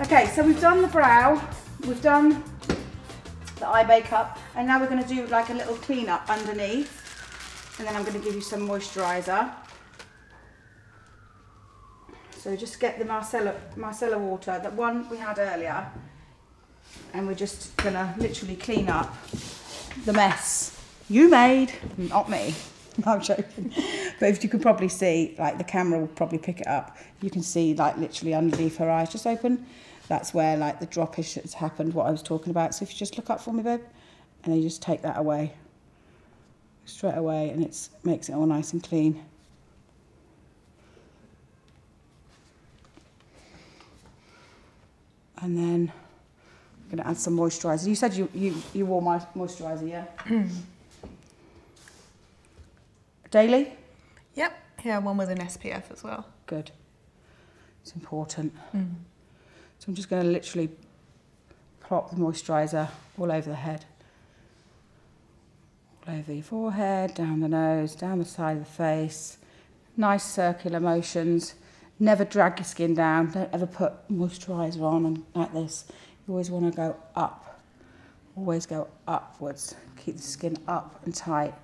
Okay, so we've done the brow, we've done the eye makeup, and now we're going to do like a little clean up underneath. And then I'm going to give you some moisturiser. So just get the micellar, micellar water, that one we had earlier, and we're just going to literally clean up the mess you made, not me. I'm joking. But if you could probably see, like the camera will probably pick it up. You can see like literally underneath her eyes just open. That's where like the droppage has happened, what I was talking about. So if you just look up for me, babe, and then you just take that away. Straight away and it makes it all nice and clean. And then I'm going to add some moisturiser. You said you, you, you wore my moisturiser, yeah? Daily? Yep. Yeah, one with an SPF as well. Good. It's important. Mm. So I'm just going to literally plop the moisturiser all over the head. All over your forehead, down the nose, down the side of the face. Nice circular motions. Never drag your skin down. Don't ever put moisturiser on and like this. You always want to go up. Always go upwards. Keep the skin up and tight.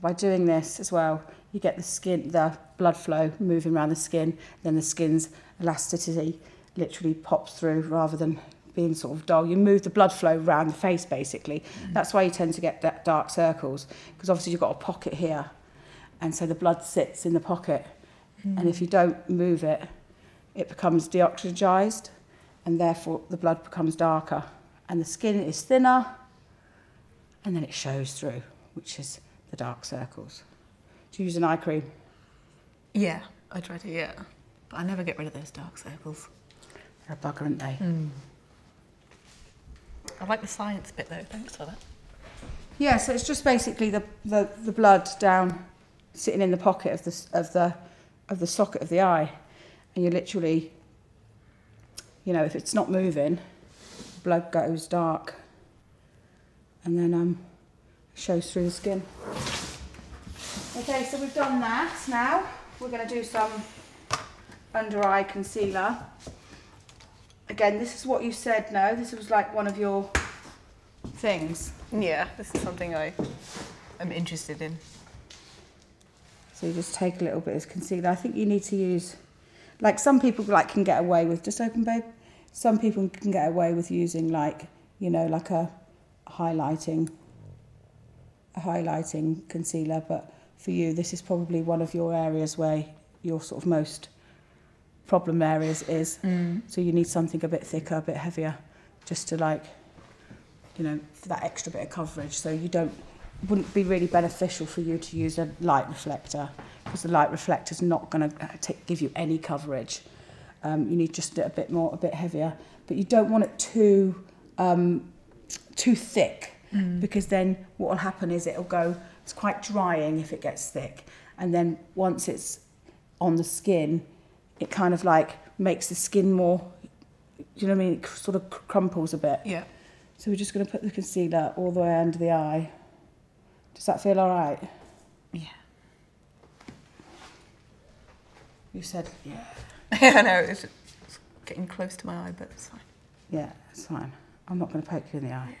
By doing this as well, you get the skin, the blood flow moving around the skin, then the skin's elasticity literally pops through rather than being sort of dull. You move the blood flow around the face basically. Mm. That's why you tend to get that dark circles because obviously you've got a pocket here and so the blood sits in the pocket mm. and if you don't move it, it becomes deoxygenized and therefore the blood becomes darker and the skin is thinner and then it shows through, which is the dark circles. Do you use an eye cream? Yeah, I try to, yeah. But I never get rid of those dark circles. They're a bugger, aren't they? Mm. I like the science bit though, thanks for that. Yeah, so it's just basically the, the, the blood down, sitting in the pocket of the, of, the, of the socket of the eye. And you literally, you know, if it's not moving, blood goes dark. And then um, shows through the skin. Okay, so we've done that now. We're going to do some under eye concealer. Again, this is what you said, no? This was like one of your things. Yeah, this is something I am interested in. So you just take a little bit of concealer. I think you need to use, like some people like can get away with, just open babe. Some people can get away with using like, you know, like a highlighting a highlighting concealer, but for you, this is probably one of your areas where you're sort of most problem areas is. Mm. So you need something a bit thicker, a bit heavier, just to like, you know, for that extra bit of coverage. So you don't, wouldn't be really beneficial for you to use a light reflector because the light reflector is not going to give you any coverage. Um, you need just a bit more, a bit heavier, but you don't want it too, um, too thick mm. because then what will happen is it'll go, it's quite drying if it gets thick. And then once it's on the skin, it kind of like makes the skin more, you know what I mean? It sort of crumples a bit. Yeah. So we're just going to put the concealer all the way under the eye. Does that feel all right? Yeah. You said, yeah. I know, it's getting close to my eye, but it's fine. Yeah, it's fine. I'm not going to poke you in the eye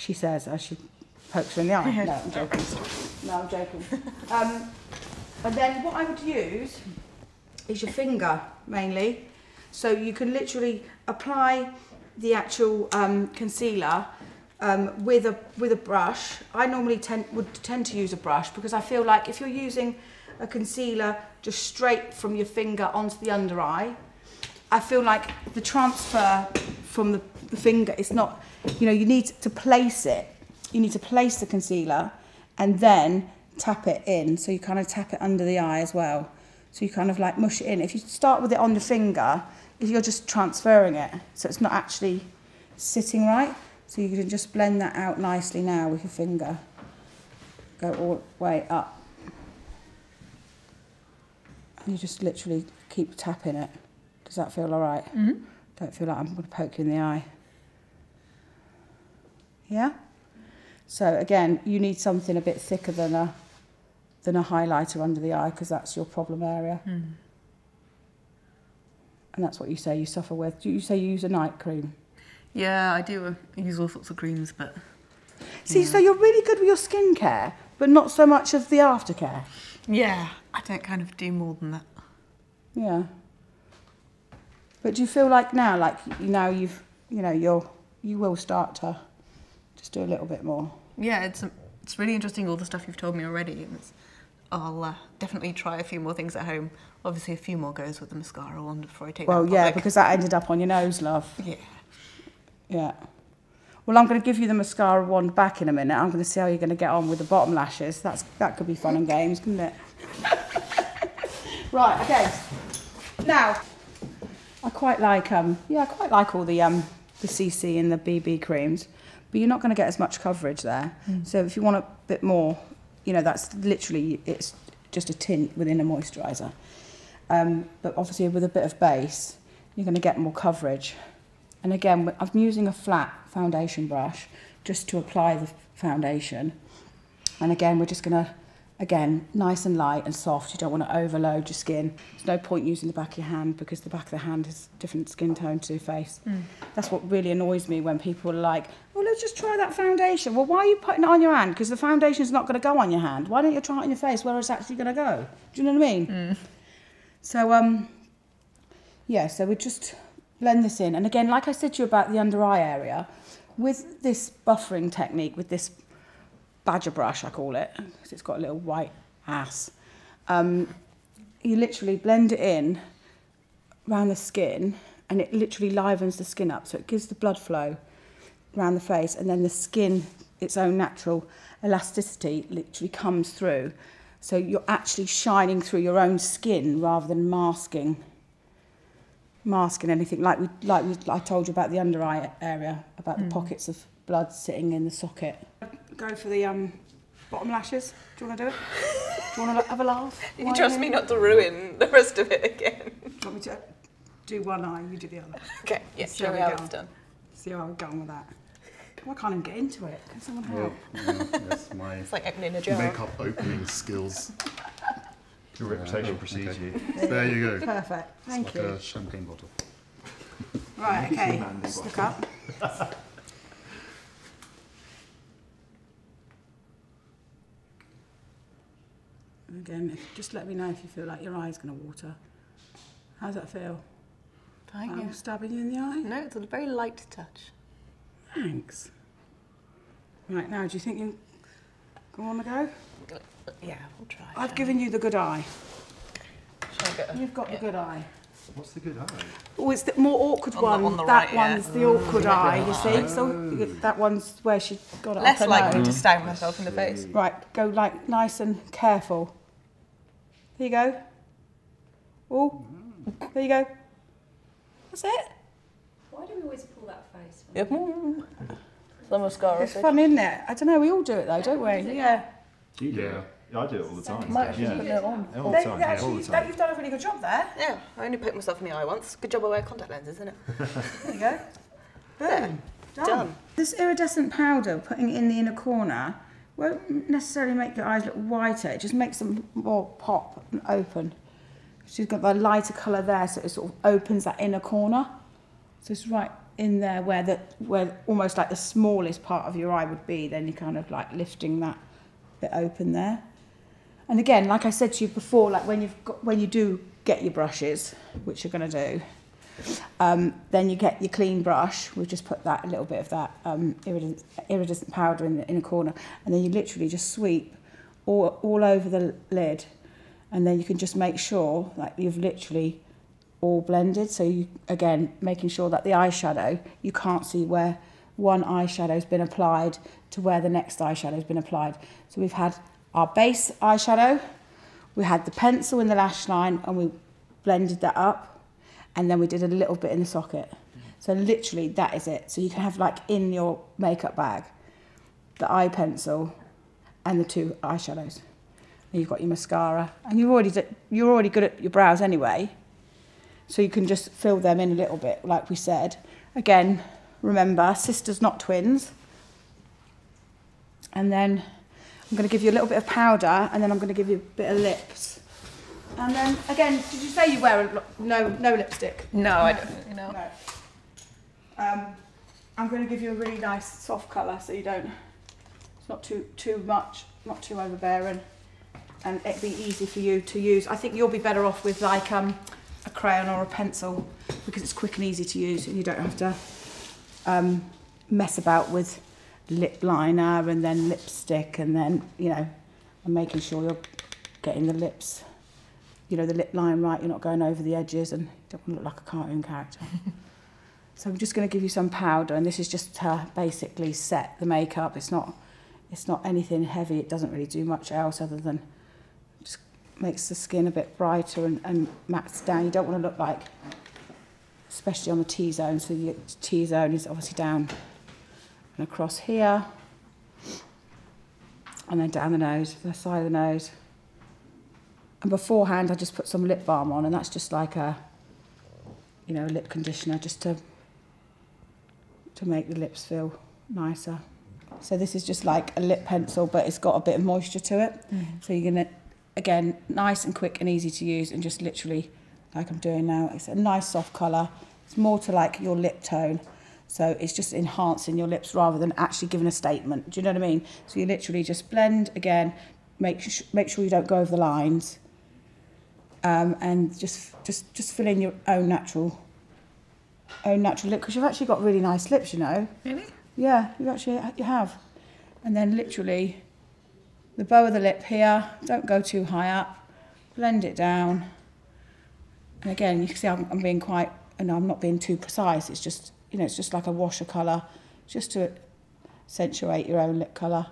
she says as she pokes her in the eye. No, I'm joking. No, I'm joking. Um, and then what I would use is your finger mainly. So you can literally apply the actual um, concealer um, with a with a brush. I normally tend would tend to use a brush because I feel like if you're using a concealer just straight from your finger onto the under eye, I feel like the transfer from the, the finger is not you know, you need to place it. You need to place the concealer and then tap it in. So you kind of tap it under the eye as well. So you kind of like mush it in. If you start with it on the finger, you're just transferring it. So it's not actually sitting right. So you can just blend that out nicely now with your finger. Go all the way up. And you just literally keep tapping it. Does that feel all right? Mm -hmm. Don't feel like I'm going to poke you in the eye. Yeah? So again, you need something a bit thicker than a, than a highlighter under the eye because that's your problem area. Mm. and that's what you say you suffer with. Do you say you use a night cream? Yeah, I do uh, use all sorts of creams, but See, so you're really good with your skincare, but not so much of the aftercare. yeah, I don't kind of do more than that. Yeah. But do you feel like now, like now you've, you know, you're, you will start to just do a little bit more? Yeah, it's it's really interesting all the stuff you've told me already. It's, I'll uh, definitely try a few more things at home. Obviously, a few more goes with the mascara one before I take Well, yeah, public. because that ended up on your nose, love. yeah. Yeah. Well, I'm going to give you the mascara wand back in a minute. I'm going to see how you're going to get on with the bottom lashes. That's that could be fun and games, couldn't it? right. Okay. Now, I quite like um yeah I quite like all the um the CC and the BB creams, but you're not going to get as much coverage there. So if you want a bit more, you know that's literally it's just a tint within a moisturiser. Um, but obviously with a bit of base, you're going to get more coverage. And again, I'm using a flat foundation brush just to apply the foundation. And again, we're just going to, again, nice and light and soft. You don't want to overload your skin. There's no point using the back of your hand because the back of the hand has different skin tone to your face. That's what really annoys me when people are like, well, let's just try that foundation. Well, why are you putting it on your hand? Because the foundation's not going to go on your hand. Why don't you try it on your face where it's actually going to go? Do you know what I mean? So, um, yeah, so we just blend this in. And again, like I said to you about the under eye area, with this buffering technique, with this badger brush, I call it, because it's got a little white ass, um, you literally blend it in around the skin and it literally livens the skin up. So it gives the blood flow around the face and then the skin, its own natural elasticity, literally comes through. So you're actually shining through your own skin rather than masking masking anything like we like we, I told you about the under eye area about the pockets of blood sitting in the socket. Go for the um bottom lashes. Do you want to do it? Do you want to have a laugh? You Why trust me not to ruin the rest of it again. Do you want me to do one eye? You do the other. Okay, yeah, See show me we how go. it's done. See how I'm going with that. Why can't I get into it? Can someone Yeah, help? yeah, that's my It's like opening a jar. makeup opening skills. Your reputation precedes okay. you. There you go. Perfect. Thank it's you. a champagne bottle. Right, okay. Just look up. Again, if, just let me know if you feel like your eye's going to water. How's that feel? Thank I'm you. stabbing you in the eye? No, it's a very light touch. Thanks. Right, now, do you think you go on the go? Yeah, we'll try. I've shall given you the good eye. we? Shall I get a- You've got yeah. the good eye. What's the good eye? Oh, it's the more awkward On the- one. on the that right, yeah. one's the awkward mm. eye, you see? Oh. So that one's where she got it Less up her likely to stab myself in the face. Right, go like nice and careful. There you go. Oh, there you go. That's it. Why do we always pull that face? Yep. The mascara. It's fun, isn't it? I don't know. We all do it though, don't we? Yeah. You do Yeah. Yeah, I do it all the time. Might actually yeah. put it on. All the time. they Yeah, all the time. you've done a really good job there. Yeah, I only poked myself in the eye once. Good job I wear contact lenses, isn't it? There you go. Boom. Done. Done. This iridescent powder, putting it in the inner corner, won't necessarily make your eyes look whiter. It just makes them more pop and open. She's got the lighter colour there, so it sort of opens that inner corner. So it's right in there where the where almost like the smallest part of your eye would be. Then you're kind of like lifting that bit open there. And again, like I said to you before, like when you've got when you do get your brushes, which you're going to do, um, then you get your clean brush. We've just put that a little bit of that um, iridescent, iridescent powder in in a corner, and then you literally just sweep all all over the lid, and then you can just make sure that you've literally all blended. So you again making sure that the eyeshadow you can't see where one eyeshadow's been applied to where the next eyeshadow's been applied. So we've had our base eyeshadow, we had the pencil in the lash line, and we blended that up, and then we did a little bit in the socket. So literally that is it. So you can have like in your makeup bag the eye pencil and the two eyeshadows. And you've got your mascara, and you've already you're already good at your brows anyway. So you can just fill them in a little bit, like we said. Again, remember, sisters not twins. And then I'm going to give you a little bit of powder, and then I'm going to give you a bit of lips. And then again, did you say you wear a no no lipstick? No, I don't really know. No. Um, I'm going to give you a really nice soft colour so you don't. It's not too too much, not too overbearing, and it'd be easy for you to use. I think you'll be better off with like um, a crayon or a pencil because it's quick and easy to use, and you don't have to um, mess about with lip liner and then lipstick and then you know, and making sure you're getting the lips, you know, the lip line right. You're not going over the edges and you don't want to look like a cartoon character. So I'm just going to give you some powder, and this is just to basically set the makeup. It's not, it's not anything heavy. It doesn't really do much else other than just makes the skin a bit brighter and, and mats down. You don't want to look like, especially on the T-zone. So the T-zone is obviously down and across here, and then down the nose, the side of the nose. And beforehand, I just put some lip balm on, and that's just like a, you know, a lip conditioner, just to to make the lips feel nicer. So this is just like a lip pencil, but it's got a bit of moisture to it. Mm. So you're gonna, again, nice and quick and easy to use, and just literally, like I'm doing now, it's a nice soft colour. It's more to like your lip tone. So it's just enhancing your lips rather than actually giving a statement. Do you know what I mean? So you literally just blend again, make make sure you don't go over the lines, um, and just just just fill in your own natural own natural lip because you've actually got really nice lips, you know. Really? Yeah, you actually you have. And then literally the bow of the lip here, don't go too high up, blend it down. And again, you can see I'm, I'm being quite, and I'm not being too precise. It's just, you know, it's just like a wash of colour, just to accentuate your own lip colour.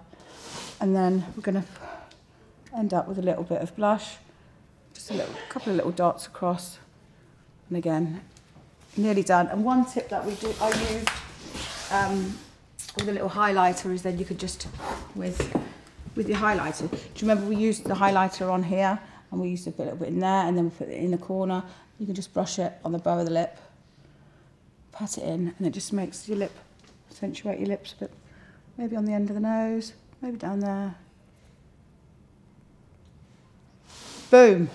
And then we're going to end up with a little bit of blush, just a little, couple of little dots across. And again, nearly done. And one tip that we do, I use um, with a little highlighter is then you could just with with your highlighter. Do you remember we used the highlighter on here and we used put a little bit in there and then we put it in the corner. You can just brush it on the bow of the lip, pat it in, and it just makes your lip accentuate your lips a bit. Maybe on the end of the nose, maybe down there. Boom.